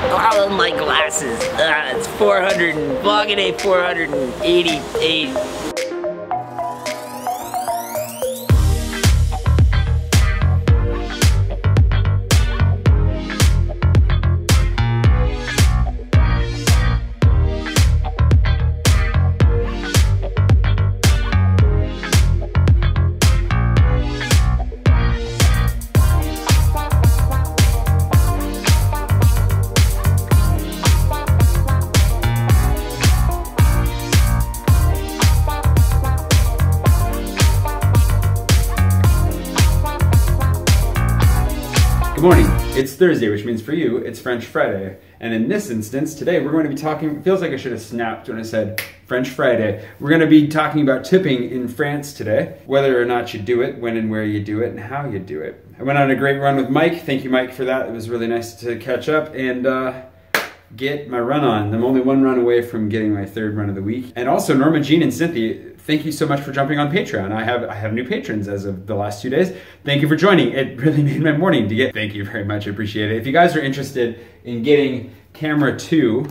Of my glasses. Uh, it's 400 and a 488. It's Thursday, which means for you, it's French Friday. And in this instance, today we're going to be talking, feels like I should have snapped when I said French Friday. We're going to be talking about tipping in France today, whether or not you do it, when and where you do it, and how you do it. I went on a great run with Mike. Thank you, Mike, for that. It was really nice to catch up and uh, get my run on. I'm only one run away from getting my third run of the week. And also, Norma Jean and Cynthia, thank you so much for jumping on Patreon. I have I have new patrons as of the last two days. Thank you for joining. It really made my morning to get. Thank you very much. I appreciate it. If you guys are interested in getting camera two,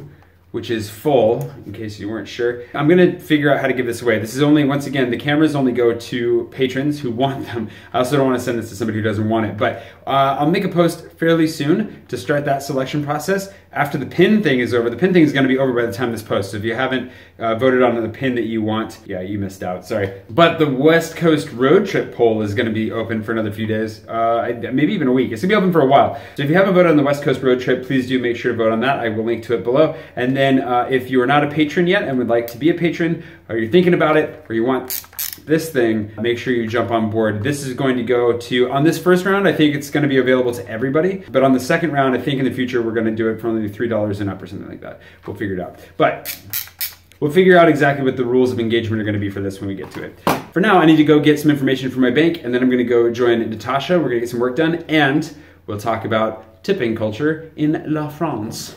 which is full, in case you weren't sure. I'm gonna figure out how to give this away. This is only, once again, the cameras only go to patrons who want them. I also don't wanna send this to somebody who doesn't want it, but uh, I'll make a post fairly soon to start that selection process. After the pin thing is over, the pin thing is gonna be over by the time this posts. So if you haven't uh, voted on the pin that you want, yeah, you missed out, sorry. But the West Coast road trip poll is gonna be open for another few days, uh, maybe even a week. It's gonna be open for a while. So if you haven't voted on the West Coast road trip, please do make sure to vote on that. I will link to it below. And then uh, if you are not a patron yet and would like to be a patron, or you're thinking about it, or you want this thing, make sure you jump on board. This is going to go to, on this first round, I think it's gonna be available to everybody. But on the second round, I think in the future, we're gonna do it for only $3 and up or something like that. We'll figure it out. But We'll figure out exactly what the rules of engagement are going to be for this when we get to it. For now, I need to go get some information from my bank, and then I'm going to go join Natasha. We're going to get some work done, and we'll talk about tipping culture in La France.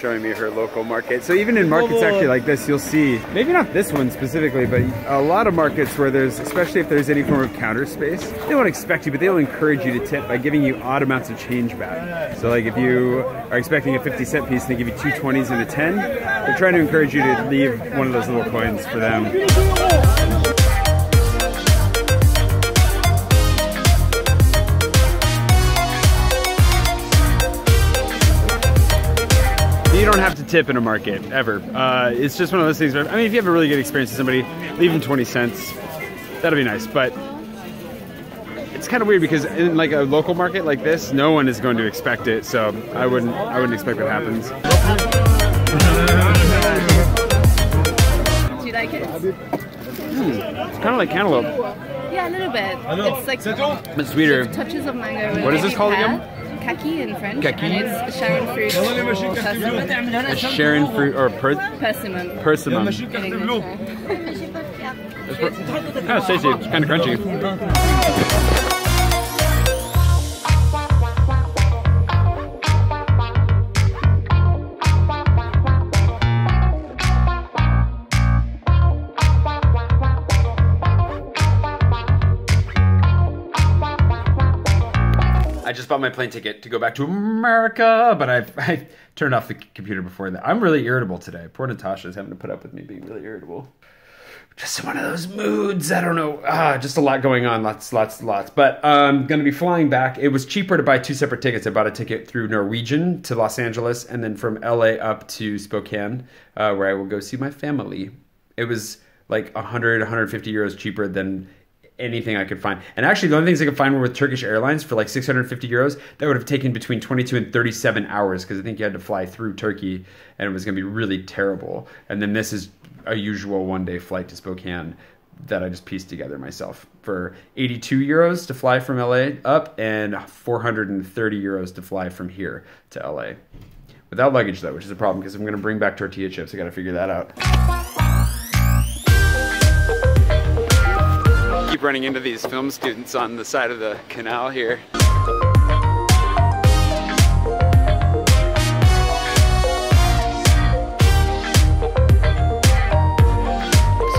Showing me her local market. So even in markets actually like this, you'll see, maybe not this one specifically, but a lot of markets where there's, especially if there's any form of counter space, they won't expect you, but they'll encourage you to tip by giving you odd amounts of change back. So like if you are expecting a 50 cent piece and they give you two 20s and a 10, they're trying to encourage you to leave one of those little coins for them. You don't have to tip in a market ever. Uh, it's just one of those things. Where, I mean, if you have a really good experience with somebody, leave them twenty cents. That'll be nice. But it's kind of weird because in like a local market like this, no one is going to expect it. So I wouldn't. I wouldn't expect that happens. Do you like it? It's kind of like cantaloupe, Yeah, a little bit. It's like but sweeter. touches of mango. What is this called pear. again? Kaki in French. Kaki? And it's Sharon fruit or persimmon. A Sharon fruit or per- Persimmon. persimmon. in English. Kind of tasty. It's kind of crunchy. bought my plane ticket to go back to America, but I, I turned off the computer before that. I'm really irritable today. Poor Natasha's having to put up with me being really irritable. Just one of those moods. I don't know. Ah, just a lot going on. Lots, lots, lots. But I'm going to be flying back. It was cheaper to buy two separate tickets. I bought a ticket through Norwegian to Los Angeles and then from LA up to Spokane, uh, where I will go see my family. It was like 100, 150 euros cheaper than anything I could find. And actually, the only things I could find were with Turkish Airlines for like 650 euros. That would have taken between 22 and 37 hours because I think you had to fly through Turkey and it was going to be really terrible. And then this is a usual one day flight to Spokane that I just pieced together myself for 82 euros to fly from LA up and 430 euros to fly from here to LA. Without luggage though, which is a problem because I'm gonna bring back tortilla chips. I gotta figure that out. Running into these film students on the side of the canal here.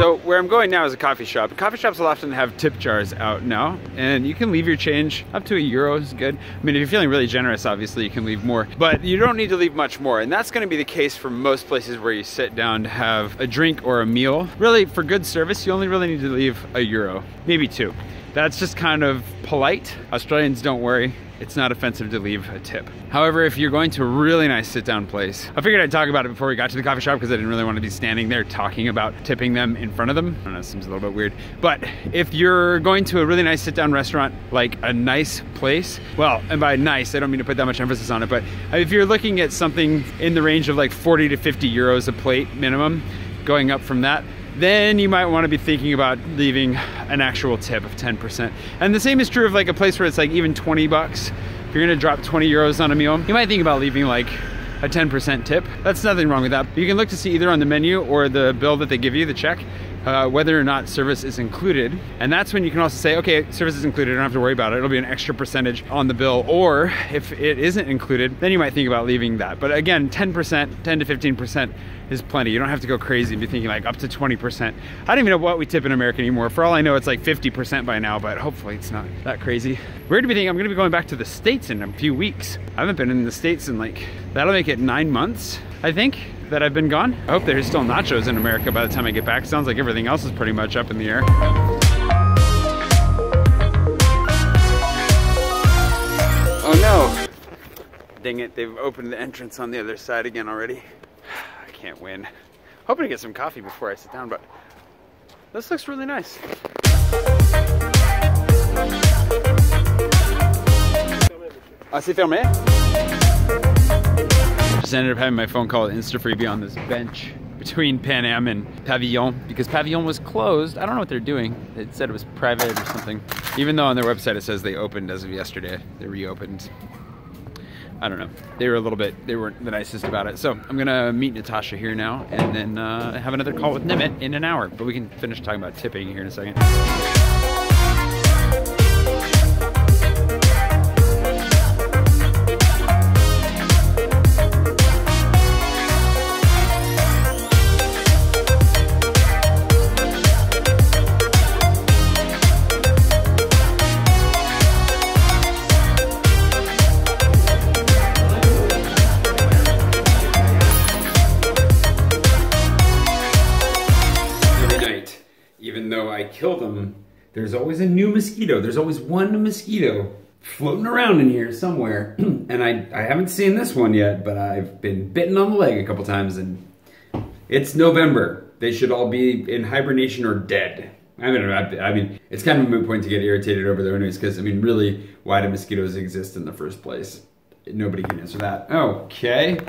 So where I'm going now is a coffee shop. Coffee shops will often have tip jars out now, and you can leave your change up to a euro is good. I mean, if you're feeling really generous, obviously you can leave more, but you don't need to leave much more. And that's gonna be the case for most places where you sit down to have a drink or a meal. Really, for good service, you only really need to leave a euro, maybe two. That's just kind of polite. Australians don't worry. It's not offensive to leave a tip. However, if you're going to a really nice sit down place, I figured I'd talk about it before we got to the coffee shop because I didn't really want to be standing there talking about tipping them in front of them. I don't know, it seems a little bit weird. But if you're going to a really nice sit down restaurant, like a nice place, well, and by nice, I don't mean to put that much emphasis on it, but if you're looking at something in the range of like 40 to 50 euros a plate minimum, going up from that, then you might want to be thinking about leaving an actual tip of 10%. And the same is true of like a place where it's like even 20 bucks. If you're gonna drop 20 euros on a meal, you might think about leaving like a 10% tip. That's nothing wrong with that. You can look to see either on the menu or the bill that they give you, the check, uh, whether or not service is included. And that's when you can also say, okay, service is included, I don't have to worry about it. It'll be an extra percentage on the bill. Or if it isn't included, then you might think about leaving that. But again, 10%, 10 to 15% is plenty. You don't have to go crazy and be thinking like up to 20%. I don't even know what we tip in America anymore. For all I know, it's like 50% by now, but hopefully it's not that crazy. Weird to be thinking I'm gonna be going back to the States in a few weeks. I haven't been in the States in like, that'll make it nine months, I think that I've been gone. I hope there's still nachos in America by the time I get back. Sounds like everything else is pretty much up in the air. Oh no! Dang it, they've opened the entrance on the other side again already. I can't win. Hoping to get some coffee before I sit down, but this looks really nice. Ah, c'est fermé? Ended up having my phone call with InstaFreebie on this bench between Pan Am and Pavillon because Pavillon was closed. I don't know what they're doing. It said it was private or something. Even though on their website it says they opened as of yesterday. They reopened. I don't know. They were a little bit, they weren't the nicest about it. So I'm gonna meet Natasha here now and then uh, have another call with Nimit in an hour. But we can finish talking about tipping here in a second. There's always a new mosquito. There's always one mosquito floating around in here somewhere. and I, I haven't seen this one yet, but I've been bitten on the leg a couple times and it's November. They should all be in hibernation or dead. I mean, I, mean, it's kind of a moot point to get irritated over there anyways, because I mean, really, why do mosquitoes exist in the first place? Nobody can answer that. Okay.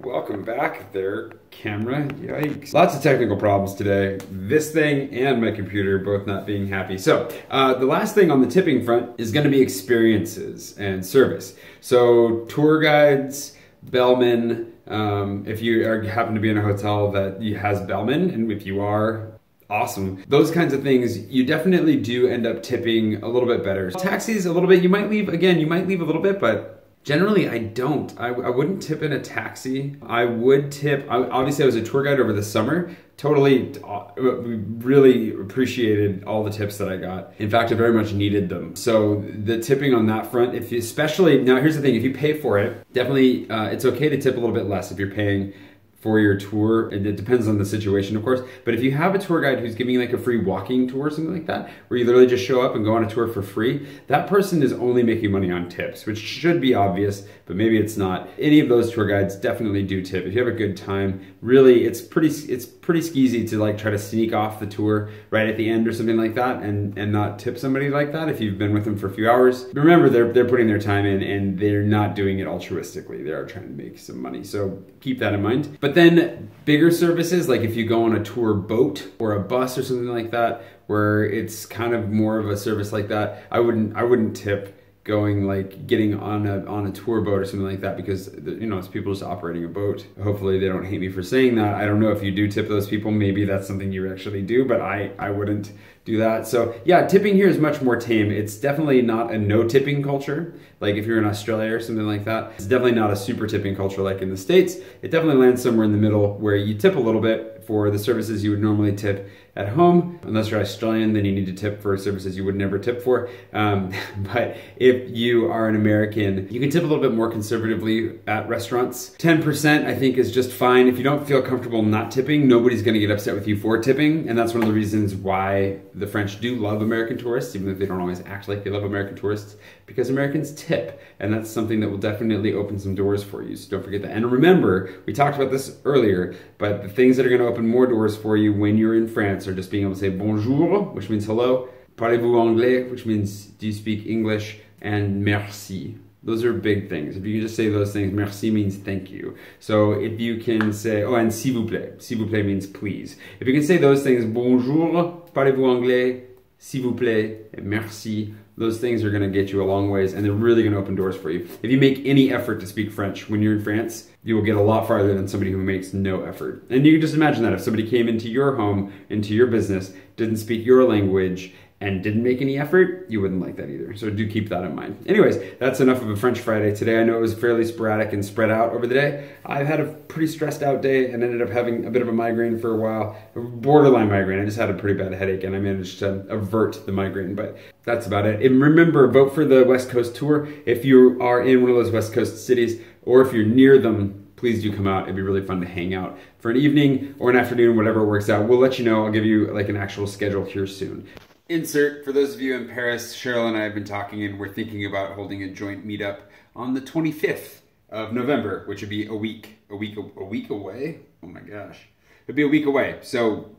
Welcome back there, camera. Yikes. Lots of technical problems today. This thing and my computer both not being happy. So, uh, the last thing on the tipping front is gonna be experiences and service. So, tour guides, bellmen, um, if you are, happen to be in a hotel that has bellmen, and if you are, awesome. Those kinds of things, you definitely do end up tipping a little bit better. Taxis, a little bit, you might leave, again, you might leave a little bit, but Generally, I don't. I, I, wouldn't tip in a taxi. I would tip. I, obviously, I was a tour guide over the summer. Totally, uh, really appreciated all the tips that I got. In fact, I very much needed them. So the tipping on that front, if you, especially now, here's the thing: if you pay for it, definitely uh, it's okay to tip a little bit less if you're paying for your tour. It depends on the situation, of course. But if you have a tour guide who's giving like a free walking tour or something like that, where you literally just show up and go on a tour for free, that person is only making money on tips, which should be obvious, but maybe it's not. Any of those tour guides definitely do tip. If you have a good time, really, it's pretty it's pretty skeezy to like try to sneak off the tour right at the end or something like that and and not tip somebody like that if you've been with them for a few hours. Remember, they're they're putting their time in and they're not doing it altruistically. They are trying to make some money. So keep that in mind. But then bigger services, like if you go on a tour boat or a bus or something like that, where it's kind of more of a service like that. I wouldn't I wouldn't tip going like getting on a on a tour boat or something like that because you know it's people just operating a boat. Hopefully they don't hate me for saying that. I don't know if you do tip those people. Maybe that's something you actually do, but I I wouldn't do that. So yeah, tipping here is much more tame. It's definitely not a no tipping culture. Like if you're in Australia or something like that, it's definitely not a super tipping culture like in the States. It definitely lands somewhere in the middle where you tip a little bit for the services you would normally tip at home. Unless you're Australian, then you need to tip for services you would never tip for. Um, but if you are an American, you can tip a little bit more conservatively at restaurants. 10% I think is just fine. If you don't feel comfortable not tipping, nobody's gonna get upset with you for tipping. And that's one of the reasons why the French do love American tourists, even if they don't always act like they love American tourists, because Americans tip. And that's something that will definitely open some doors for you. So don't forget that. And remember, we talked about this earlier, but the things that are gonna open more doors for you when you're in France are just being able to say bonjour, which means hello, parlez-vous anglais, which means do you speak English, and merci. Those are big things. If you can just say those things, merci means thank you. So if you can say, oh, and s'il vous plaît. S'il vous plaît means please. If you can say those things, bonjour, parlez-vous anglais, s'il vous plaît, merci, those things are gonna get you a long ways and they're really gonna open doors for you. If you make any effort to speak French when you're in France, you will get a lot farther than somebody who makes no effort. And you can just imagine that if somebody came into your home, into your business, didn't speak your language, and didn't make any effort, you wouldn't like that either. So do keep that in mind. Anyways, that's enough of a French Friday today. I know it was fairly sporadic and spread out over the day. I've had a pretty stressed out day and ended up having a bit of a migraine for a while, borderline migraine. I just had a pretty bad headache and I managed to avert the migraine, but that's about it. And remember, vote for the West Coast tour. If you are in one of those West Coast cities or if you're near them, please do come out. It'd be really fun to hang out for an evening or an afternoon, whatever works out. We'll let you know. I'll give you like an actual schedule here soon. Insert, for those of you in Paris, Cheryl and I have been talking and we're thinking about holding a joint meetup on the 25th of November, which would be a week, a week, a week away. Oh my gosh. It'd be a week away. So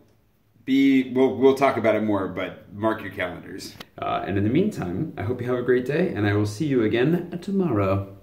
be, we'll, we'll talk about it more, but mark your calendars. Uh, and in the meantime, I hope you have a great day and I will see you again tomorrow.